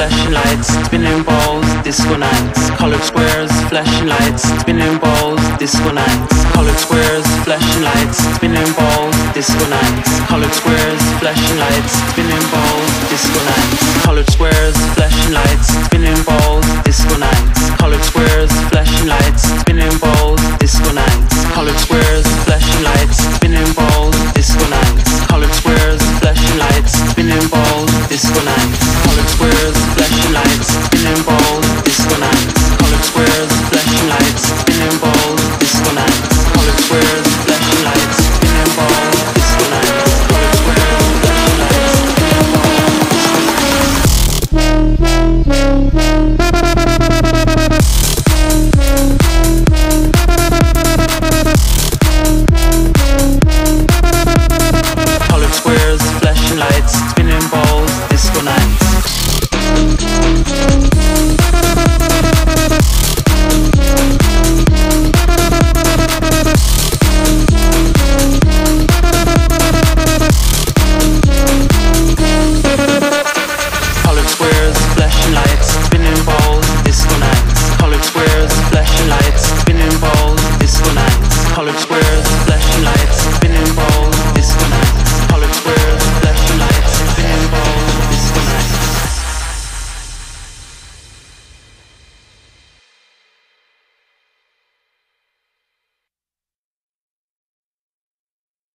flashing lights, spinning balls, disco nights. Colored squares, flashing lights, spinning balls, disco nights. Colored squares, flashing lights, spinning balls, disco nights. Colored squares, flashing lights, spinning balls, disco nights. Colored squares, flashing lights,